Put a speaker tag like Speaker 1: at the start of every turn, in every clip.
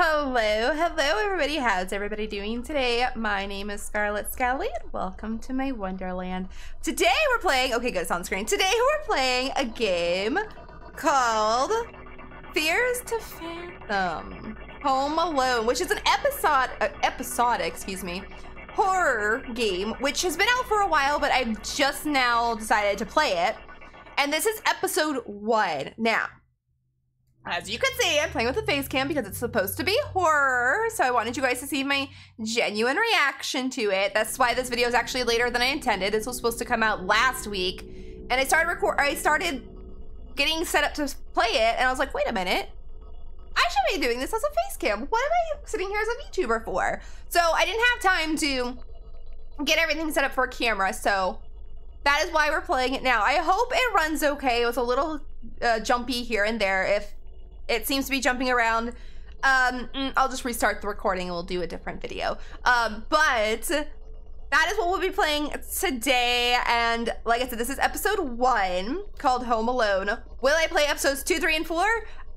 Speaker 1: Hello, hello everybody. How's everybody doing today? My name is Scarlett Skellee and welcome to my Wonderland. Today we're playing, okay good, it's on screen. Today we're playing a game called Fears to Fathom Home Alone, which is an episode, uh, episodic, excuse me, horror game, which has been out for a while, but I've just now decided to play it. And this is episode one. Now, as you can see, I'm playing with a face cam because it's supposed to be horror. So I wanted you guys to see my genuine reaction to it. That's why this video is actually later than I intended. This was supposed to come out last week. And I started record I started getting set up to play it and I was like, wait a minute. I should be doing this as a face cam. What am I sitting here as a VTuber for? So I didn't have time to get everything set up for a camera. So that is why we're playing it now. I hope it runs okay. It was a little uh, jumpy here and there. If it seems to be jumping around. Um, mm, I'll just restart the recording and we'll do a different video. Um, but that is what we'll be playing today. And like I said, this is episode one called Home Alone. Will I play episodes two, three, and four?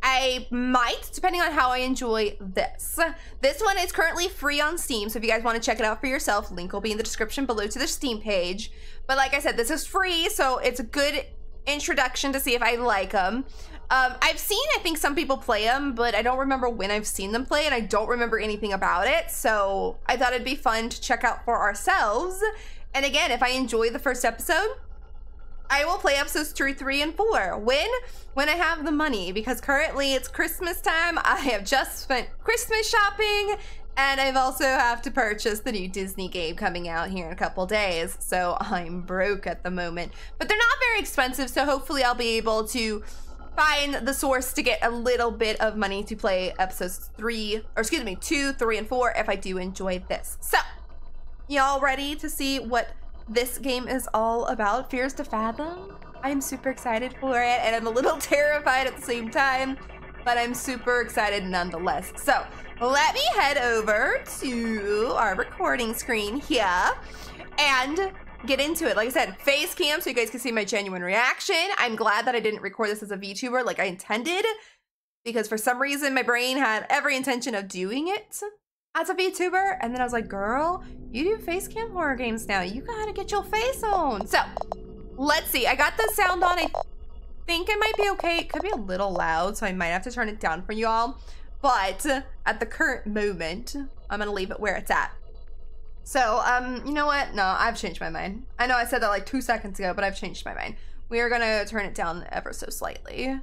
Speaker 1: I might, depending on how I enjoy this. This one is currently free on Steam, so if you guys want to check it out for yourself, link will be in the description below to the Steam page. But like I said, this is free, so it's a good introduction to see if I like them. Um, I've seen, I think, some people play them, but I don't remember when I've seen them play, and I don't remember anything about it. So I thought it'd be fun to check out for ourselves. And again, if I enjoy the first episode, I will play episodes two, three, and four. When? When I have the money, because currently it's Christmas time. I have just spent Christmas shopping, and I've also have to purchase the new Disney game coming out here in a couple days. So I'm broke at the moment. But they're not very expensive, so hopefully I'll be able to find the source to get a little bit of money to play episodes three, or excuse me, two, three, and four if I do enjoy this. So, y'all ready to see what this game is all about? Fears to Fathom? I'm super excited for it, and I'm a little terrified at the same time, but I'm super excited nonetheless. So, let me head over to our recording screen here and get into it. Like I said, face cam so you guys can see my genuine reaction. I'm glad that I didn't record this as a VTuber like I intended because for some reason my brain had every intention of doing it as a VTuber. And then I was like, girl, you do face cam horror games now. You gotta get your face on. So let's see. I got the sound on. I think it might be okay. It could be a little loud, so I might have to turn it down for y'all. But at the current moment, I'm gonna leave it where it's at. So, um, you know what? No, I've changed my mind. I know I said that like two seconds ago, but I've changed my mind. We are gonna turn it down ever so slightly.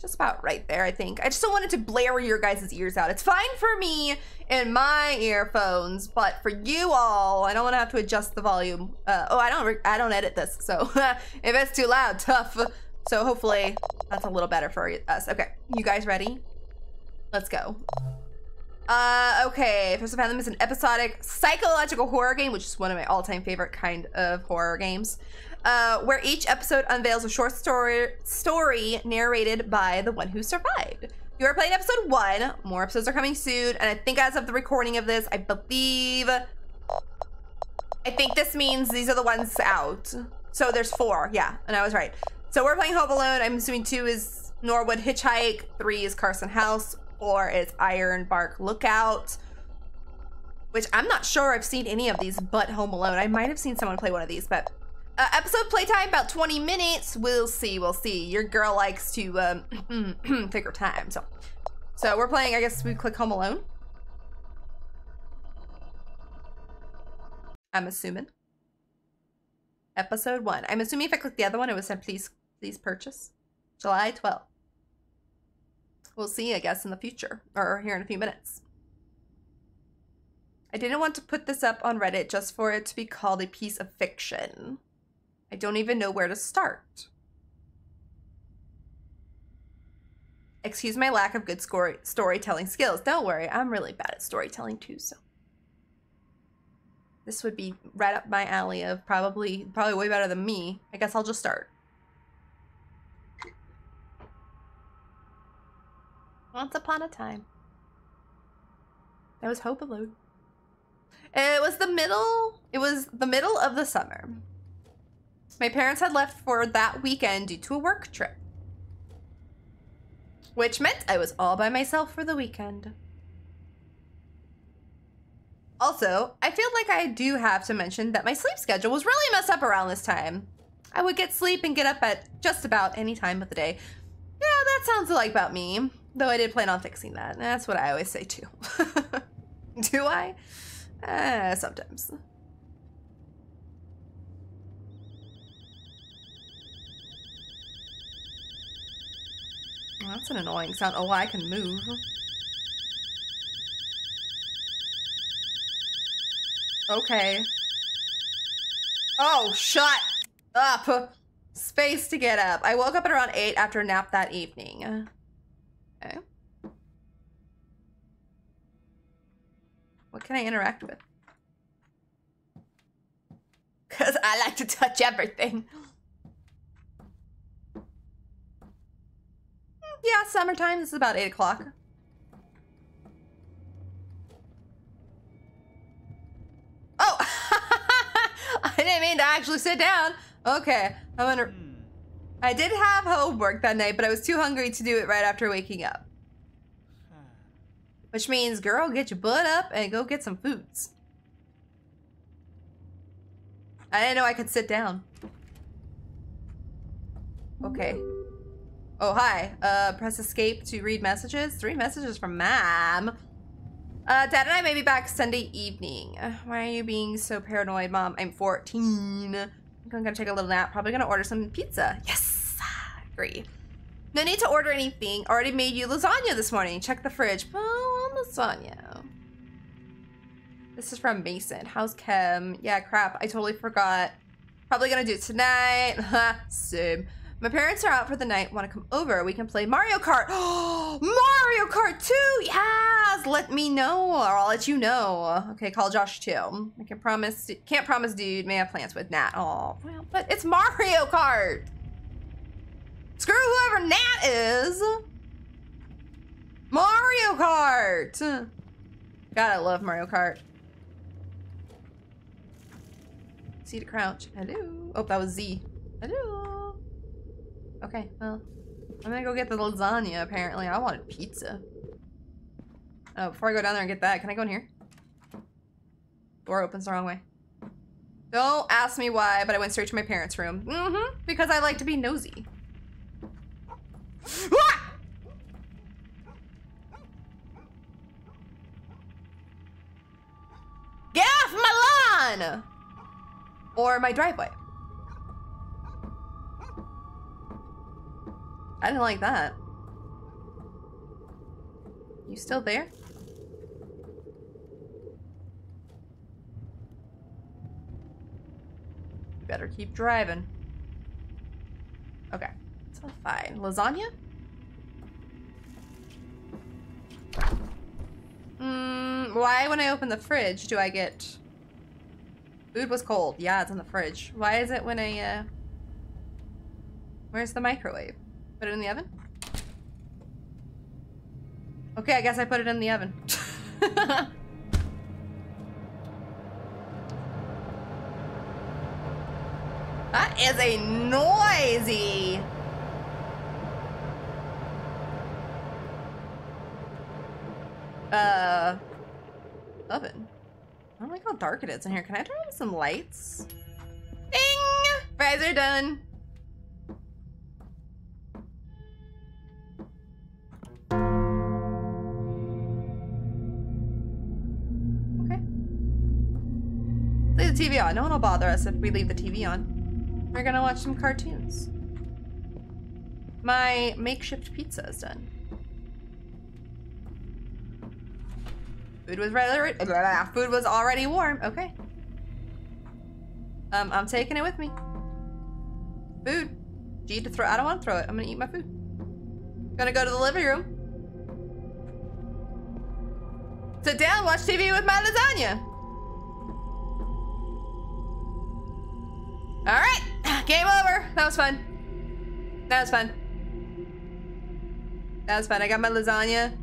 Speaker 1: Just about right there, I think. I just don't want it to blare your guys' ears out. It's fine for me in my earphones, but for you all, I don't want to have to adjust the volume. Uh, oh, I don't, I don't edit this, so if it's too loud, tough. So hopefully that's a little better for us. Okay, you guys ready? Let's go. Uh, okay, Fears to Fathom is an episodic psychological horror game, which is one of my all-time favorite kind of horror games, uh, where each episode unveils a short story story narrated by the one who survived. You are playing episode one. More episodes are coming soon, and I think as of the recording of this, I believe, I think this means these are the ones out. So there's four, yeah, and I was right. So we're playing Home Alone. I'm assuming two is Norwood Hitchhike, three is Carson House, or is Ironbark Lookout. Which I'm not sure I've seen any of these but Home Alone. I might have seen someone play one of these, but uh, episode playtime about 20 minutes. We'll see. We'll see. Your girl likes to um, take her time. So, so we're playing. I guess we click Home Alone. I'm assuming. Episode one. I'm assuming if I click the other one, it would say please, please purchase. July 12th. We'll see, I guess, in the future or here in a few minutes. I didn't want to put this up on Reddit just for it to be called a piece of fiction. I don't even know where to start. Excuse my lack of good story storytelling skills. Don't worry, I'm really bad at storytelling too, so. This would be right up my alley of probably probably way better than me. I guess I'll just start. Once upon a time. That was Home Alone. It was the middle, it was the middle of the summer. My parents had left for that weekend due to a work trip. Which meant I was all by myself for the weekend. Also, I feel like I do have to mention that my sleep schedule was really messed up around this time. I would get sleep and get up at just about any time of the day. Yeah, that sounds like about me. Though I did plan on fixing that. That's what I always say too. do I? Uh, sometimes. that's an annoying sound. Oh, I can move. Okay. Oh, shut up. Space to get up. I woke up at around 8 after a nap that evening. Okay. What can I interact with? Because I like to touch everything. Yeah, summertime. This is about 8 o'clock. Oh! I didn't mean to actually sit down. Okay, I'm gonna... Hmm. I did have homework that night, but I was too hungry to do it right after waking up. Which means, girl, get your butt up and go get some foods. I didn't know I could sit down. Okay. Oh, hi. Uh, press escape to read messages. Three messages from mom. Uh, Dad and I may be back Sunday evening. Why are you being so paranoid, Mom? I'm 14. I'm gonna take a little nap. Probably gonna order some pizza. Yes! Agree. No need to order anything. Already made you lasagna this morning. Check the fridge. Oh, lasagna. This is from Mason. How's chem? Yeah, crap. I totally forgot. Probably gonna do it tonight. Same. My parents are out for the night. Want to come over? We can play Mario Kart. Mario Kart 2! Yes! Let me know, or I'll let you know. Okay, call Josh too. I can promise. Can't promise, dude. May have plans with Nat. Oh, well, but it's Mario Kart. Screw whoever Nat is. Mario Kart. God, I love Mario Kart. C to crouch. Hello. Oh, that was Z. Hello. Okay, well, I'm gonna go get the lasagna, apparently. I wanted pizza. Oh, before I go down there and get that, can I go in here? Door opens the wrong way. Don't ask me why, but I went straight to my parents' room. Mm-hmm, because I like to be nosy. Get off my lawn! Or my driveway. I didn't like that. You still there? You better keep driving. Okay. It's all fine. Lasagna? Hmm. why when I open the fridge do I get... Food was cold. Yeah, it's in the fridge. Why is it when I, uh... Where's the microwave? Put it in the oven? Okay, I guess I put it in the oven. that is a noisy... Uh... Oven. I don't like how dark it is in here. Can I turn on some lights? Ding! Fries are done. TV on. No one will bother us if we leave the TV on. We're gonna watch some cartoons. My makeshift pizza is done. Food was rather food was already warm. Okay. Um, I'm taking it with me. Food. G to throw. I don't want to throw it. I'm gonna eat my food. Gonna go to the living room. Sit down, watch TV with my lasagna. All right, game over. That was fun. That was fun. That was fun. I got my lasagna.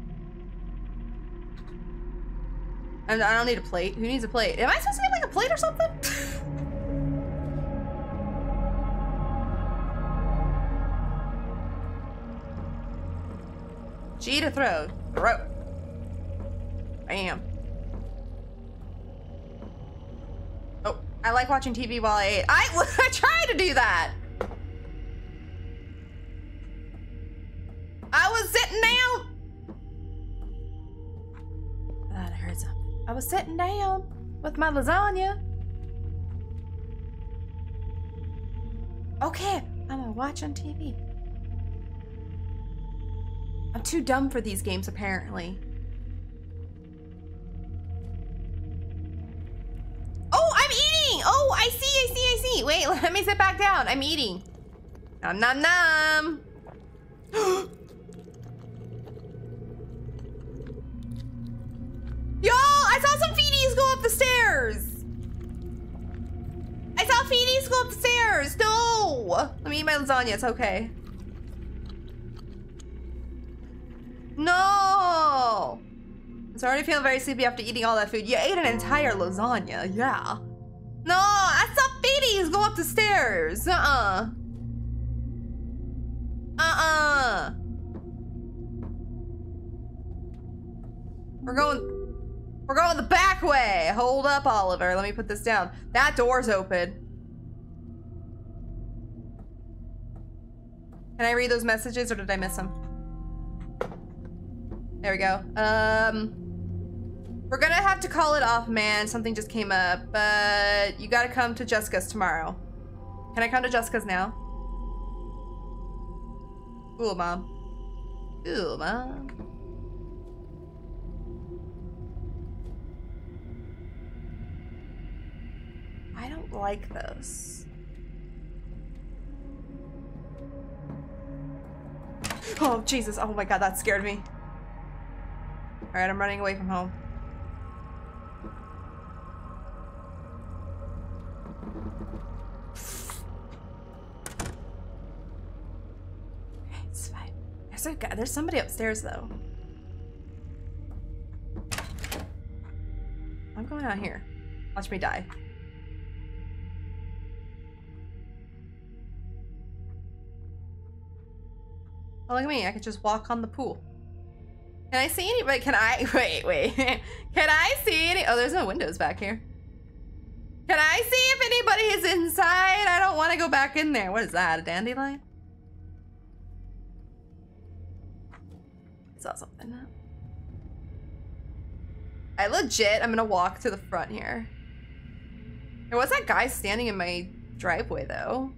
Speaker 1: I don't need a plate. Who needs a plate? Am I supposed to get like a plate or something? G to throw. Throw. Bam. I like watching TV while I ate. I, I tried to do that. I was sitting down. That hurts. I was sitting down with my lasagna. Okay, I'm gonna watch on TV. I'm too dumb for these games, apparently. See. Wait, let me sit back down. I'm eating. Nom nom nom. Y'all, I saw some feeties go up the stairs. I saw feeties go up the stairs. No. Let me eat my lasagna. It's okay. No! It's already feeling very sleepy after eating all that food. You ate an entire lasagna, yeah. No, I Feeties go up the stairs. Uh-uh. Uh-uh. We're going... We're going the back way. Hold up, Oliver. Let me put this down. That door's open. Can I read those messages or did I miss them? There we go. Um, we're gonna have to call it off, man. Something just came up, but you gotta come to Jessica's tomorrow. Can I come to Jessica's now? Cool, mom. Cool, mom. I don't like this. Oh, Jesus. Oh my god, that scared me. Alright, I'm running away from home. There's, somebody upstairs, though. I'm going out here. Watch me die. Oh, look at me. I could just walk on the pool. Can I see anybody? Can I? Wait, wait. Can I see any? Oh, there's no windows back here. Can I see if anybody is inside? I don't want to go back in there. What is that? A dandelion? Saw something. I legit, I'm gonna walk to the front here. There was that guy standing in my driveway though.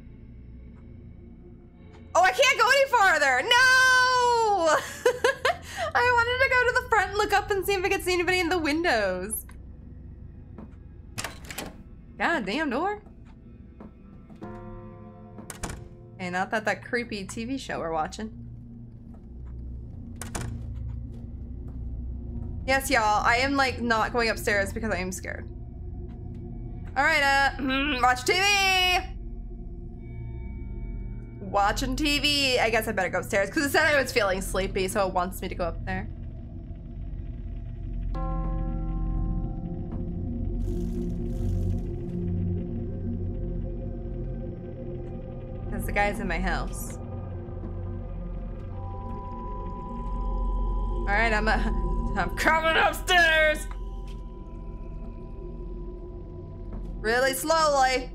Speaker 1: Oh, I can't go any farther. No! I wanted to go to the front and look up and see if I could see anybody in the windows. God damn door. Hey, not that that creepy TV show we're watching. Yes, y'all, I am like not going upstairs because I am scared. All right, uh, watch TV watching TV. I guess I better go upstairs because it said I was feeling sleepy, so it wants me to go up there. Because the guy's in my house. All right, I'm, uh, I'm coming upstairs. Really slowly.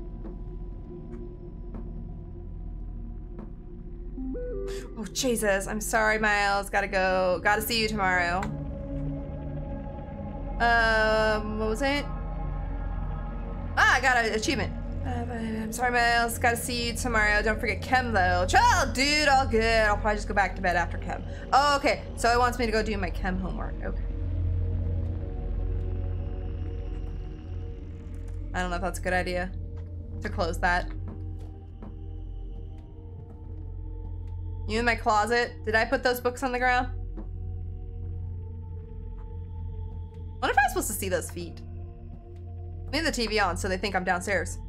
Speaker 1: Oh, Jesus. I'm sorry, Miles. Gotta go. Gotta see you tomorrow. Um, what was it? Ah, I got an achievement. I'm sorry, Miles. Gotta see you tomorrow. Don't forget chem, though. Chill, dude. All good. I'll probably just go back to bed after chem. Oh, okay. So it wants me to go do my chem homework. Okay. I don't know if that's a good idea to close that. You in my closet? Did I put those books on the ground? What if I'm supposed to see those feet? Leave the TV on so they think I'm downstairs.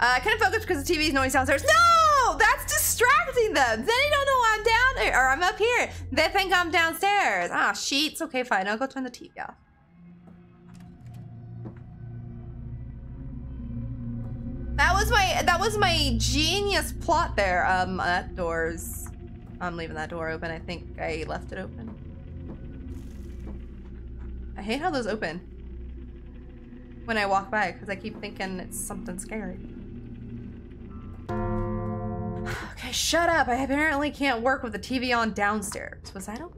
Speaker 1: Uh, I couldn't focus because the TV is noise downstairs. No! That's distracting them. Then they don't know I'm down there or I'm up here. They think I'm downstairs. Ah, sheets. Okay, fine. I'll go turn the TV off. That was my that was my genius plot there. Um, that door's. I'm leaving that door open. I think I left it open. I hate how those open when I walk by because I keep thinking it's something scary. Okay, shut up. I apparently can't work with the TV on downstairs. Was that on?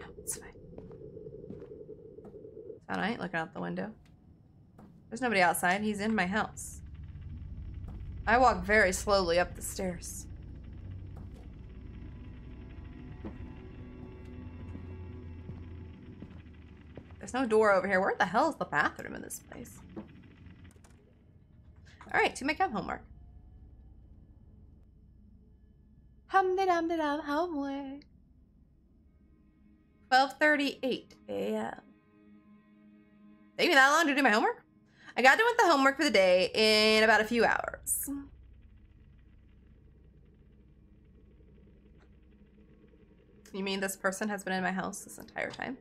Speaker 1: No, it's fine. And I ain't looking out the window. There's nobody outside. He's in my house. I walk very slowly up the stairs. There's no door over here. Where the hell is the bathroom in this place? Alright, to make up homework. Hum de dum de dum homework. 12.38 a.m. Take me that long to do my homework? I got done with the homework for the day in about a few hours. You mean this person has been in my house this entire time?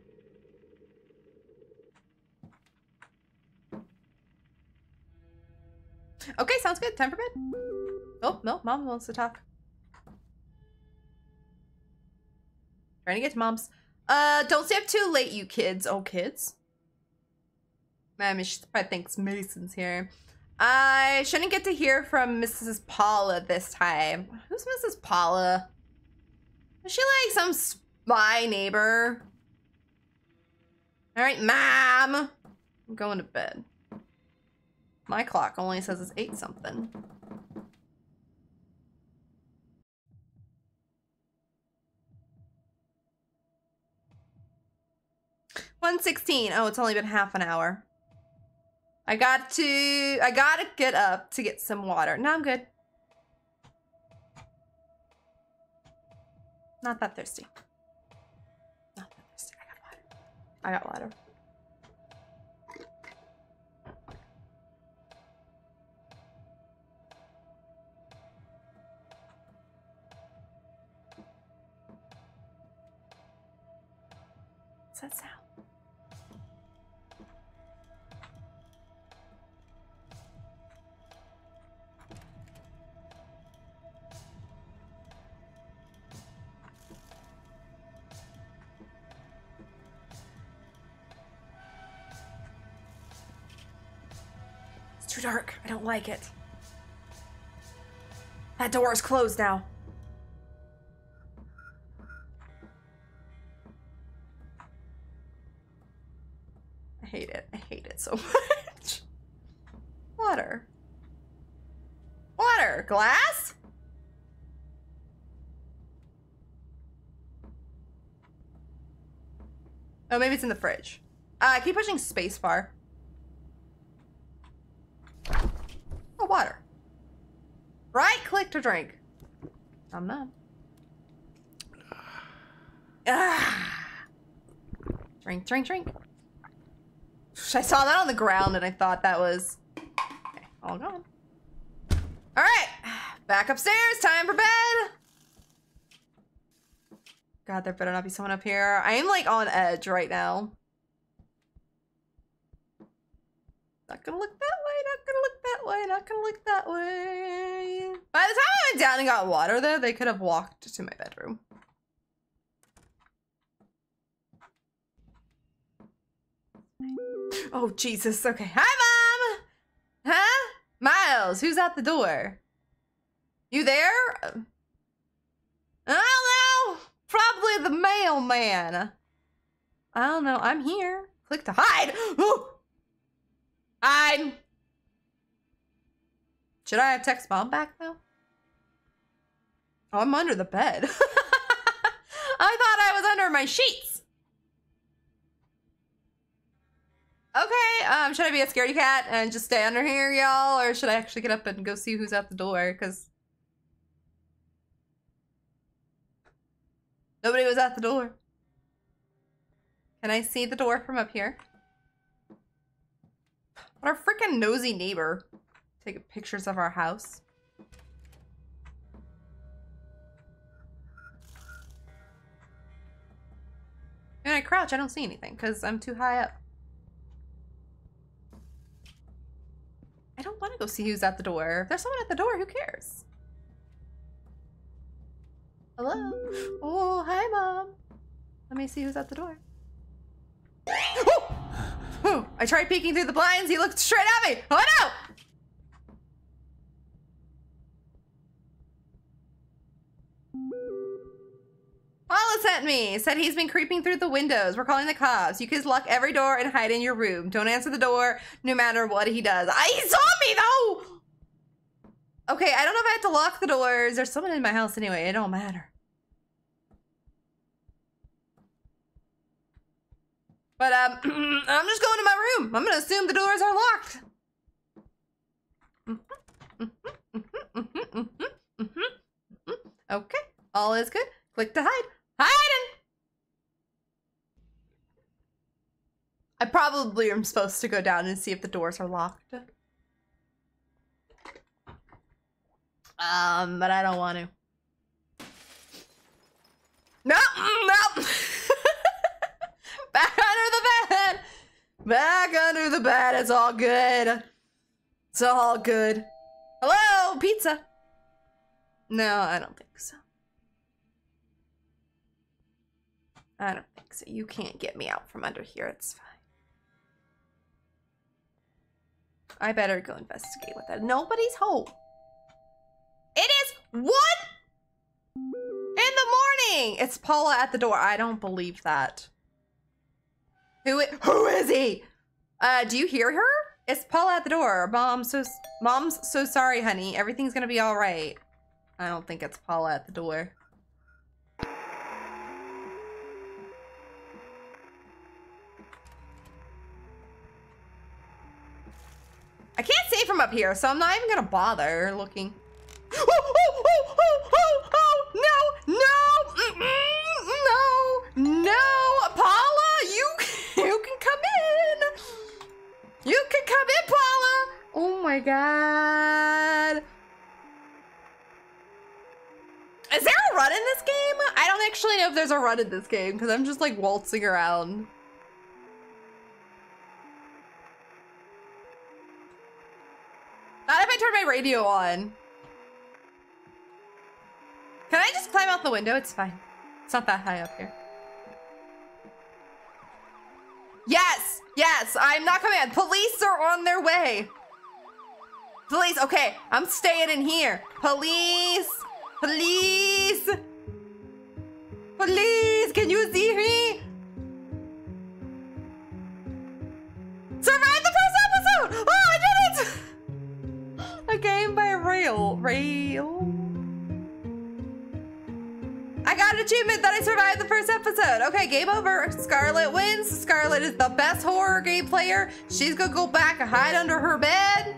Speaker 1: Okay, sounds good. Time for bed. Oh, no, mom wants to talk. Trying to get to mom's. Uh, don't stay up too late, you kids. Oh, kids. She probably thinks Mason's here. I shouldn't get to hear from Mrs. Paula this time. Who's Mrs. Paula? Is she like some spy neighbor? All right, mom. I'm going to bed. My clock only says it's 8 something. One sixteen. Oh, it's only been half an hour. I got to. I gotta get up to get some water. No, I'm good. Not that thirsty. Not that thirsty. I got water. I got water. What's that sound? It's too dark. I don't like it. That door is closed now. Oh, maybe it's in the fridge. Uh, keep pushing spacebar. Oh, water. Right click to drink. I'm not. Ah. Drink, drink, drink. I saw that on the ground and I thought that was okay, all gone. All right, back upstairs. Time for bed. God, there better not be someone up here. I am like on edge right now. Not gonna look that way, not gonna look that way, not gonna look that way. By the time I went down and got water though, they could have walked to my bedroom. Oh, Jesus. Okay. Hi, Mom! Huh? Miles, who's at the door? You there? Know. Probably the mailman. I don't know. I'm here. Click to hide. Ooh. Hide. Should I have text mom back though? Oh, I'm under the bed. I thought I was under my sheets. Okay, um, should I be a scaredy cat and just stay under here, y'all? Or should I actually get up and go see who's at the door? Because nobody was at the door. Can I see the door from up here? What a freaking nosy neighbor. Taking pictures of our house. When I crouch, I don't see anything because I'm too high up. I don't want to go see who's at the door. If there's someone at the door, who cares? Hello? Oh, hi, Mom. Let me see who's at the door. Oh! Oh, I tried peeking through the blinds. He looked straight at me. Oh, no! Paula sent me. Said he's been creeping through the windows. We're calling the cops. You kids lock every door and hide in your room. Don't answer the door no matter what he does. I, he saw me though! Okay, I don't know if I have to lock the doors. There's someone in my house anyway. It don't matter. But um, I'm just going to my room. I'm gonna assume the doors are locked. Okay, all is good. Click to hide. Hiding! I probably am supposed to go down and see if the doors are locked. Um, but I don't want to. No, no. Back under the bed. Back under the bed. It's all good. It's all good. Hello, pizza. No, I don't think so. I don't think so. You can't get me out from under here. It's fine. I better go investigate with that. Nobody's home. It is one in the morning. It's Paula at the door. I don't believe that. Who i- who is he? Uh, do you hear her? It's Paula at the door. Mom, so mom's so sorry, honey. Everything's gonna be all right. I don't think it's Paula at the door. I can't see from up here, so I'm not even gonna bother looking. No, no, no, no, Paula, you, you can come in. You can come in, Paula. Oh my God. Is there a run in this game? I don't actually know if there's a run in this game because I'm just like waltzing around. Not if I turn my radio on. Can I just climb out the window? It's fine. It's not that high up here. Yes! Yes! I'm not coming out. Police are on their way. Police, okay. I'm staying in here. Police! Police! Police! Can you see me? Survive the first episode! Oh, I did it! A game by Rayll. Rail? Achievement that I survived the first episode. Okay, game over. Scarlett wins. Scarlett is the best horror game player. She's gonna go back and hide under her bed.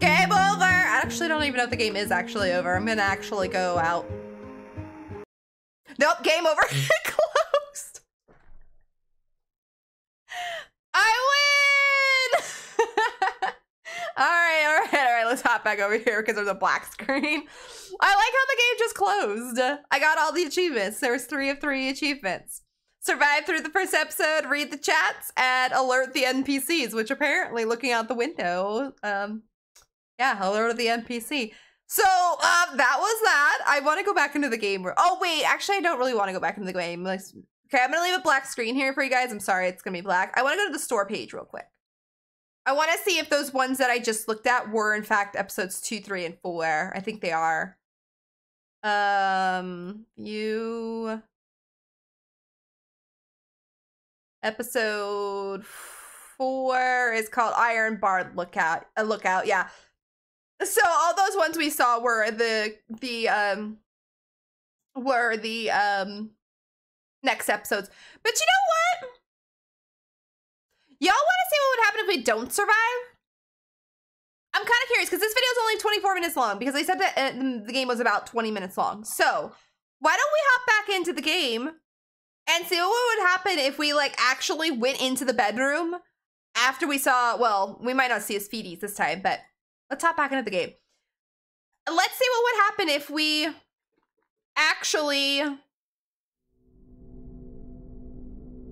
Speaker 1: Game over. I actually don't even know if the game is actually over. I'm gonna actually go out. Nope, game over. It closed. I win! all right, all right, Back over here because there's a black screen. I like how the game just closed. I got all the achievements. There was three of three achievements. Survive through the first episode, read the chats, and alert the NPCs, which apparently looking out the window, um, yeah, alert the NPC. So um, that was that. I want to go back into the game. Oh wait, actually, I don't really want to go back into the game. Okay, I'm gonna leave a black screen here for you guys. I'm sorry, it's gonna be black. I want to go to the store page real quick. I want to see if those ones that I just looked at were in fact episodes two, three, and four. I think they are. Um, you episode four is called Ironbark Lookout. A lookout, yeah. So all those ones we saw were the the um were the um next episodes. But you know what? Y'all want what would happen if we don't survive? I'm kind of curious because this video is only 24 minutes long because they said that uh, the game was about 20 minutes long. So why don't we hop back into the game and see what would happen if we like actually went into the bedroom after we saw, well, we might not see his feeties this time, but let's hop back into the game. Let's see what would happen if we actually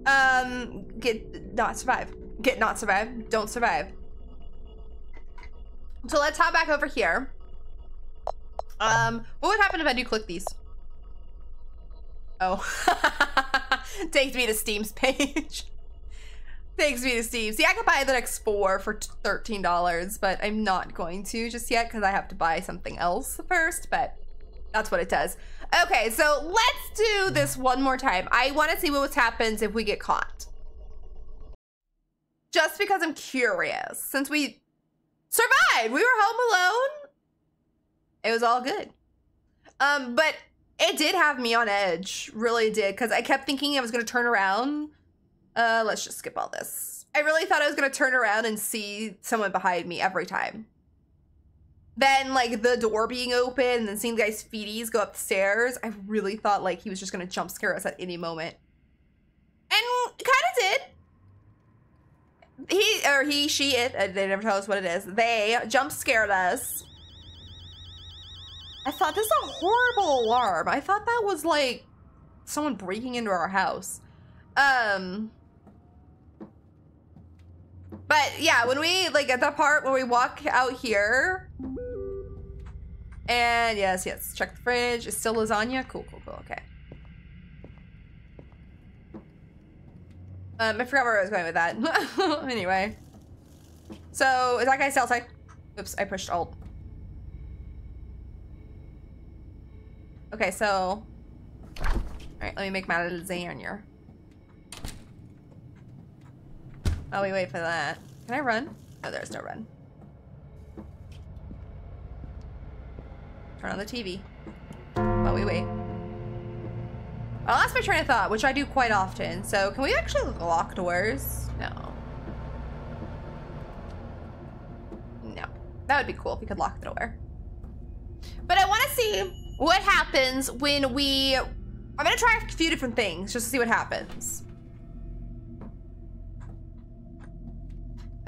Speaker 1: um get not survive. Get not survive. Don't survive. So let's hop back over here. Um, what would happen if I do click these? Oh. Takes me to Steam's page. Takes me to Steam. See, I could buy the next four for $13, but I'm not going to just yet because I have to buy something else first, but that's what it does. Okay, so let's do this one more time. I want to see what happens if we get caught. Just because I'm curious. Since we survived, we were home alone. It was all good. Um, but it did have me on edge. Really did. Because I kept thinking I was going to turn around. Uh, let's just skip all this. I really thought I was going to turn around and see someone behind me every time. Then, like, the door being open and then seeing the guy's feeties go up the stairs, I really thought, like, he was just going to jump scare us at any moment. And kind of did. He, or he, she, it, uh, they never tell us what it is. They jump scared us I thought this is a horrible alarm. I thought that was like someone breaking into our house. Um But yeah, when we like at that part where we walk out here and yes, yes, check the fridge. It's still lasagna. Cool, cool, cool. Okay. Um, I forgot where I was going with that. anyway. So, is that guy still outside? Oops, I pushed alt. Okay, so... Alright, let me make my lasagna. Oh, we wait for that. Can I run? Oh, there's no run. Turn on the TV. While we wait. Oh, I lost my train of thought, which I do quite often. So, can we actually lock doors? No. No. That would be cool if we could lock the door. But I want to see what happens when we... I'm going to try a few different things just to see what happens.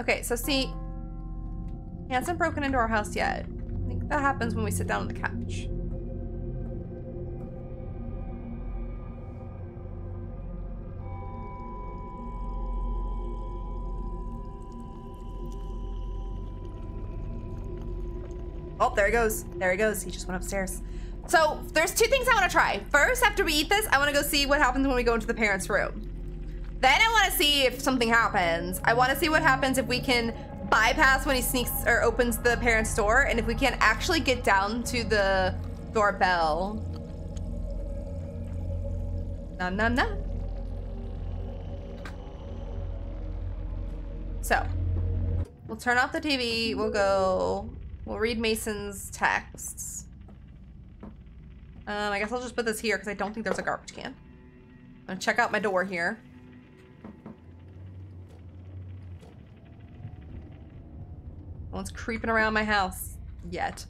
Speaker 1: Okay, so see... He hasn't broken into our house yet. I think that happens when we sit down on the couch. Oh, there he goes. There he goes. He just went upstairs. So there's two things I want to try. First, after we eat this, I want to go see what happens when we go into the parents' room. Then I want to see if something happens. I want to see what happens if we can bypass when he sneaks or opens the parents' door, and if we can actually get down to the doorbell. No, no, no. So, we'll turn off the TV. We'll go. We'll read Mason's texts. Um, I guess I'll just put this here because I don't think there's a garbage can. I'm gonna check out my door here. No one's creeping around my house yet.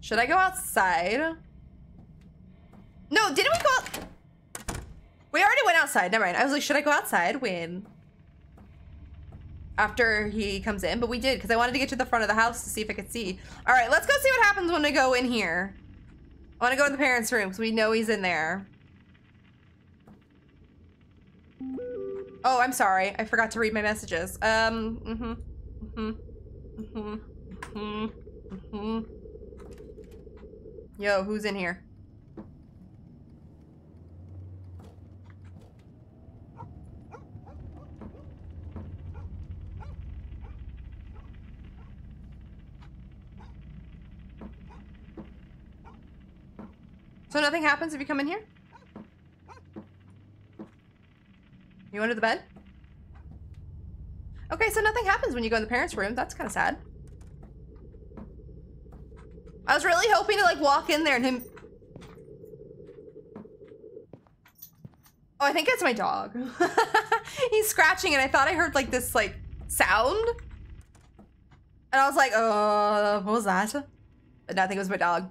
Speaker 1: Should I go outside? No, didn't we go out? We already went outside. Never mind. I was like, should I go outside when after he comes in, but we did because I wanted to get to the front of the house to see if I could see. All right, let's go see what happens when I go in here. I want to go in the parents' room because we know he's in there. Oh, I'm sorry. I forgot to read my messages. Um, mm-hmm. Mm-hmm. Mm-hmm. Mm-hmm. Mm-hmm. Yo, who's in here? So nothing happens if you come in here? You under the bed? Okay, so nothing happens when you go in the parents' room. That's kind of sad. I was really hoping to like walk in there and him... Oh, I think it's my dog. He's scratching and I thought I heard like this like sound. And I was like, oh, what was that? But I think it was my dog.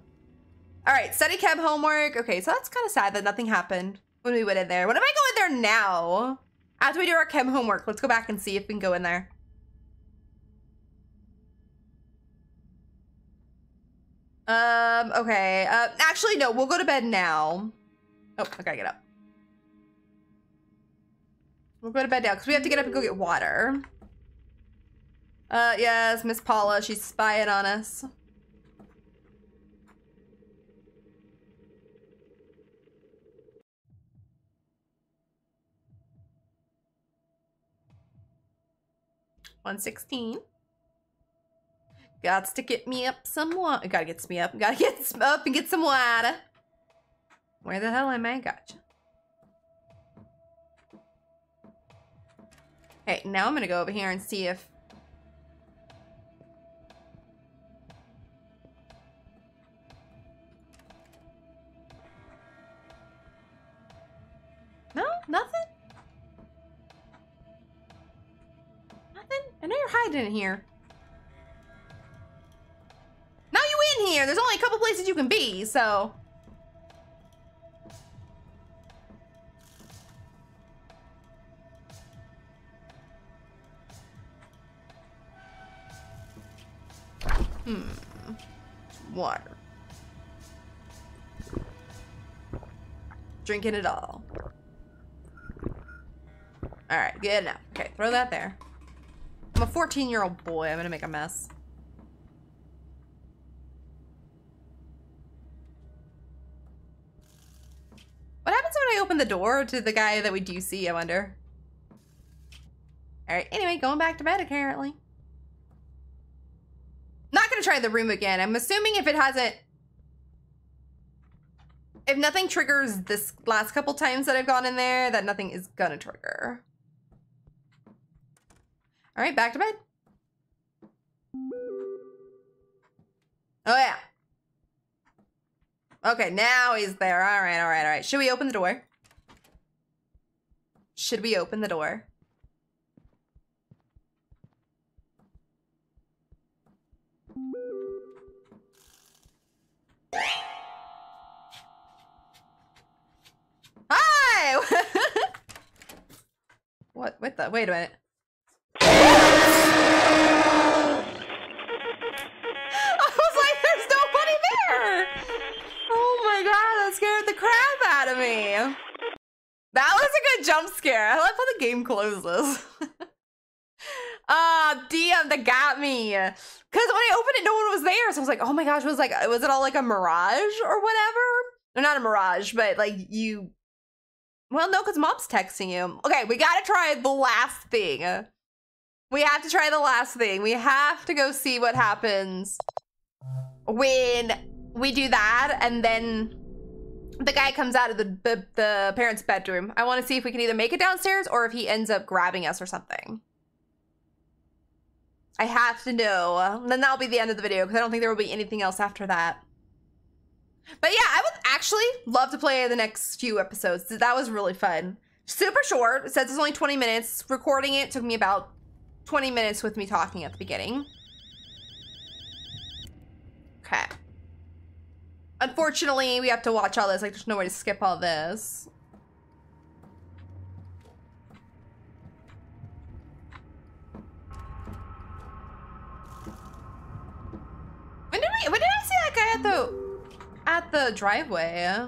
Speaker 1: All right, study chem homework. Okay, so that's kind of sad that nothing happened when we went in there. What if I go in there now? After we do our chem homework, let's go back and see if we can go in there. Um, okay. Uh, actually, no, we'll go to bed now. Oh, I gotta get up. We'll go to bed now because we have to get up and go get water. Uh, yes, Miss Paula. She's spying on us. One sixteen. Gots to get me up some water. Gotta get me up. Gotta get up and get some water. Where the hell am I? Gotcha. Okay, now I'm gonna go over here and see if No, nothing. You're hiding in here. Now you in here. There's only a couple places you can be, so. Hmm. Water. Drinking it all. Alright, good enough. Okay, throw that there. I'm a 14 year old boy. I'm gonna make a mess. What happens when I open the door to the guy that we do see, I wonder? Alright, anyway, going back to bed apparently. Not gonna try the room again. I'm assuming if it hasn't... If nothing triggers this last couple times that I've gone in there, that nothing is gonna trigger. All right, back to bed. Oh, yeah. Okay, now he's there. All right, all right, all right. Should we open the door? Should we open the door? Hi! what? What the? Wait a minute. Jump scare. I love how the game closes. Ah, damn, that got me. Cause when I opened it, no one was there. So I was like, oh my gosh, was like, was it all like a mirage or whatever? Or not a mirage, but like you. Well, no, because mom's texting you. Okay, we gotta try the last thing. We have to try the last thing. We have to go see what happens when we do that and then the guy comes out of the, the, the parents' bedroom. I want to see if we can either make it downstairs or if he ends up grabbing us or something. I have to know. Then that'll be the end of the video because I don't think there will be anything else after that. But yeah, I would actually love to play the next few episodes. That was really fun. Super short. It says it's only 20 minutes. Recording it took me about 20 minutes with me talking at the beginning. Okay. Unfortunately, we have to watch all this. Like, there's no way to skip all this. When did we? When did I see that guy at the at the driveway?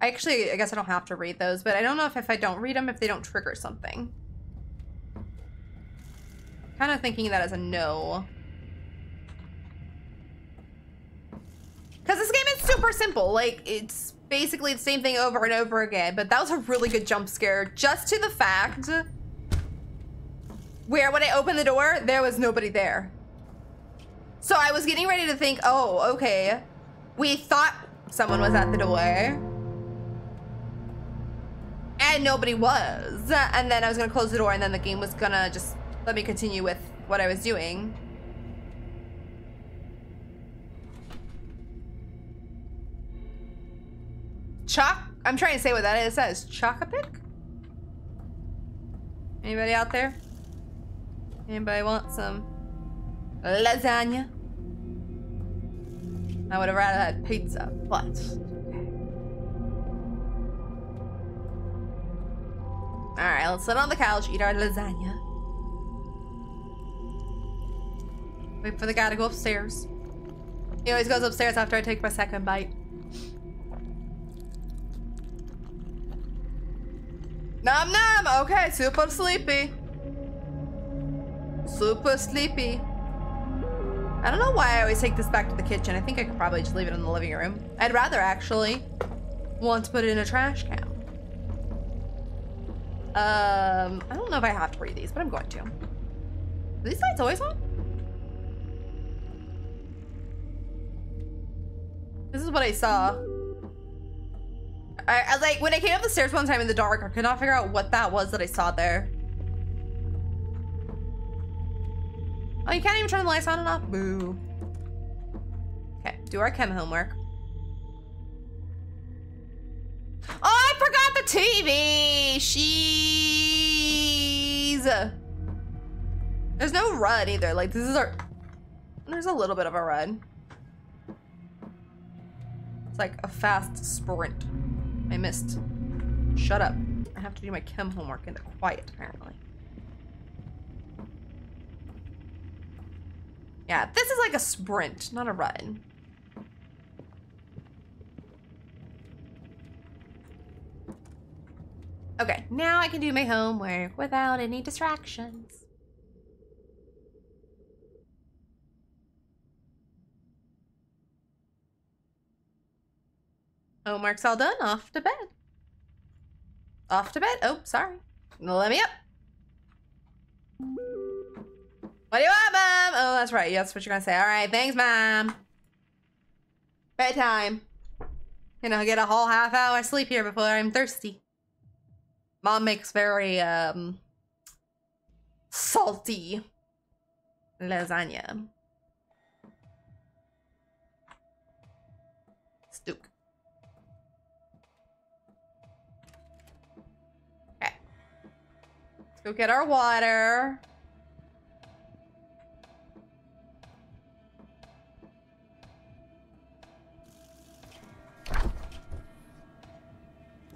Speaker 1: I actually, I guess I don't have to read those, but I don't know if if I don't read them, if they don't trigger something. Kind of thinking that as a no. Because this game is super simple. Like, it's basically the same thing over and over again. But that was a really good jump scare. Just to the fact where when I opened the door, there was nobody there. So I was getting ready to think, oh, okay. We thought someone was at the door. And nobody was. And then I was going to close the door and then the game was going to just let me continue with what I was doing. Choc? I'm trying to say what that is. That is Chocapic? Anybody out there? Anybody want some lasagna? I would have rather had pizza, but... Alright, let's sit on the couch, eat our lasagna. Wait for the guy to go upstairs. He always goes upstairs after I take my second bite. Nom nom. Okay, super sleepy. Super sleepy. I don't know why I always take this back to the kitchen. I think I could probably just leave it in the living room. I'd rather actually want to put it in a trash can. Um, I don't know if I have to read these, but I'm going to. Are these lights always on? This is what I saw. I, I like when I came up the stairs one time in the dark, I could not figure out what that was that I saw there. Oh, you can't even turn the lights on and off? Boo. Okay, do our chem homework. Oh, I forgot the TV! She's... There's no run either. Like, this is our... There's a little bit of a run. It's like a fast sprint. I missed. Shut up. I have to do my chem homework in the quiet, apparently. Yeah, this is like a sprint, not a run. Okay, now I can do my homework without any distractions. Homework's all done. Off to bed. Off to bed. Oh, sorry. Let me up. What do you want, Mom? Oh, that's right. That's what you're gonna say. All right, thanks, Mom. Bedtime. You know, get a whole half hour sleep here before I'm thirsty. Mom makes very, um, salty lasagna. Go get our water.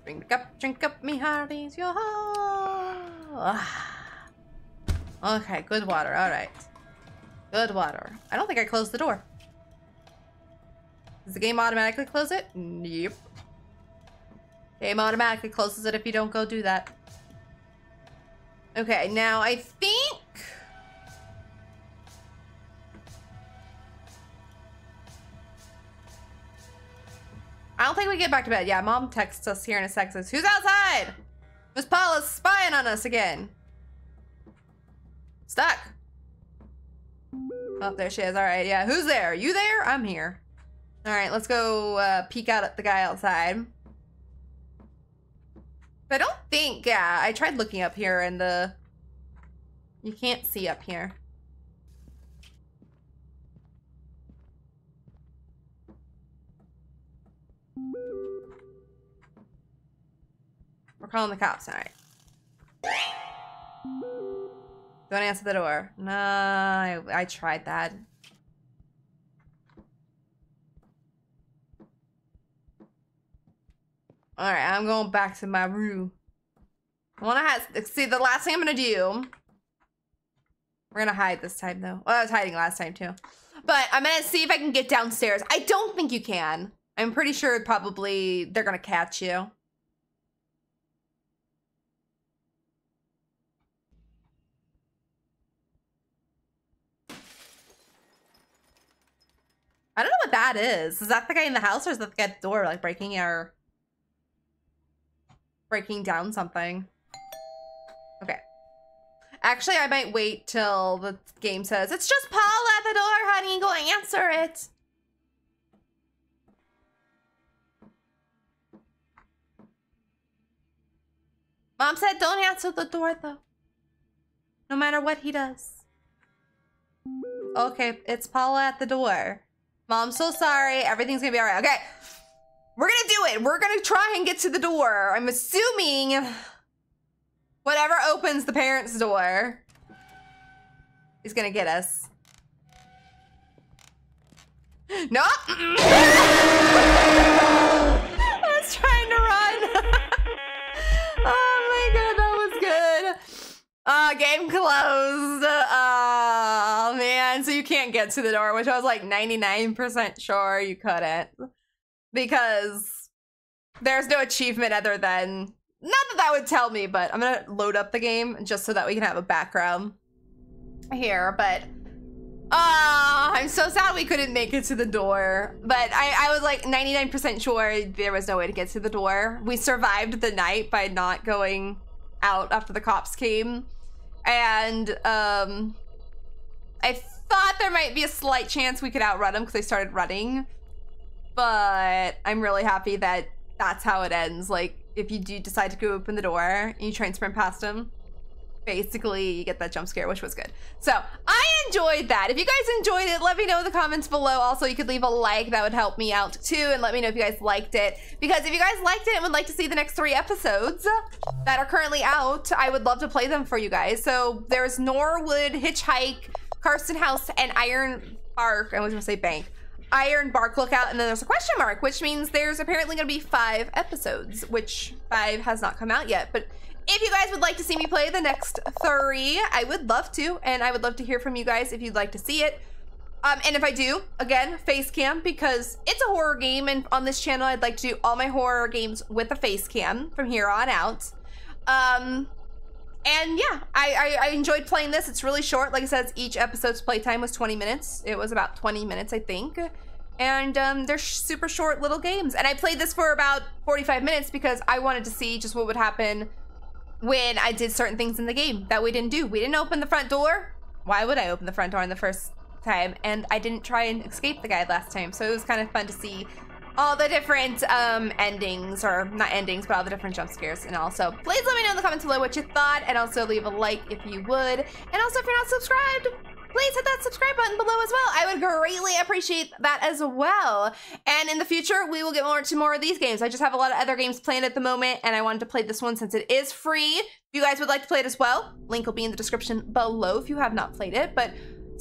Speaker 1: Drink up, drink up, me hearties, yo ah. Okay, good water, alright. Good water. I don't think I closed the door. Does the game automatically close it? Yep. Game automatically closes it if you don't go do that. Okay, now I think... I don't think we get back to bed. Yeah, mom texts us here in a sec. Says, who's outside? Miss Paula's spying on us again. Stuck. Oh, there she is. All right, yeah. Who's there? You there? I'm here. All right, let's go uh, peek out at the guy outside. I don't think, yeah, I tried looking up here and the... You can't see up here. We're calling the cops, alright. Don't answer the door. No, I, I tried that. Alright, I'm going back to my room. I wanna have, see, the last thing I'm gonna do, we're gonna hide this time though. Well, I was hiding last time too. But I'm gonna see if I can get downstairs. I don't think you can. I'm pretty sure probably they're gonna catch you. I don't know what that is. Is that the guy in the house or is that the guy at the door like breaking our breaking down something? Okay. Actually, I might wait till the game says, it's just Paul at the door, honey. Go answer it. Mom said don't answer the door though. No matter what he does. Okay, it's Paula at the door. Mom, so sorry. Everything's gonna be all right. Okay. We're gonna do it. We're gonna try and get to the door. I'm assuming whatever opens the parents' door is gonna get us. No! I was trying to run. oh my god, that was good. Uh, game closed. Oh man, so you can't get to the door, which I was like 99% sure you couldn't. Because there's no achievement other than Not that that would tell me, but I'm gonna load up the game just so that we can have a background here. But uh, I'm so sad we couldn't make it to the door. But I, I was like 99% sure there was no way to get to the door. We survived the night by not going out after the cops came. And um, I thought there might be a slight chance we could outrun them because they started running. But I'm really happy that that's how it ends. Like, if you do decide to go open the door and you try and sprint past him, basically you get that jump scare, which was good. So I enjoyed that. If you guys enjoyed it, let me know in the comments below. Also, you could leave a like. That would help me out too. And let me know if you guys liked it. Because if you guys liked it and would like to see the next three episodes that are currently out, I would love to play them for you guys. So there's Norwood, Hitchhike, Carson House, and Iron Bark. I was gonna say bank. Ironbark Lookout, and then there's a question mark, which means there's apparently gonna be five episodes, which five has not come out yet. But if you guys would like to see me play the next three, I would love to, and I would love to hear from you guys if you'd like to see it. Um, and if I do, again, face cam, because it's a horror game, and on this channel, I'd like to do all my horror games with a face cam from here on out. Um, and yeah, I, I, I, enjoyed playing this. It's really short. Like I said, each episode's playtime was 20 minutes. It was about 20 minutes, I think. And um, they're super short little games. And I played this for about 45 minutes because I wanted to see just what would happen when I did certain things in the game that we didn't do. We didn't open the front door. Why would I open the front door in the first time? And I didn't try and escape the guy last time. So it was kind of fun to see all the different um, endings, or not endings, but all the different jump scares and all. So please let me know in the comments below what you thought, and also leave a like if you would. And also, if you're not subscribed, please hit that subscribe button below as well. I would greatly appreciate that as well. And in the future, we will get more to more of these games. I just have a lot of other games planned at the moment, and I wanted to play this one since it is free. If you guys would like to play it as well, link will be in the description below if you have not played it. But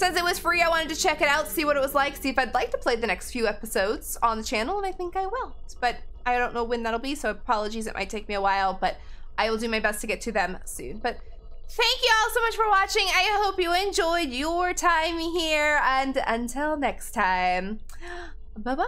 Speaker 1: since it was free, I wanted to check it out, see what it was like, see if I'd like to play the next few episodes on the channel, and I think I will. But I don't know when that'll be, so apologies, it might take me a while, but I will do my best to get to them soon. But thank you all so much for watching. I hope you enjoyed your time here, and until next time, bye-bye!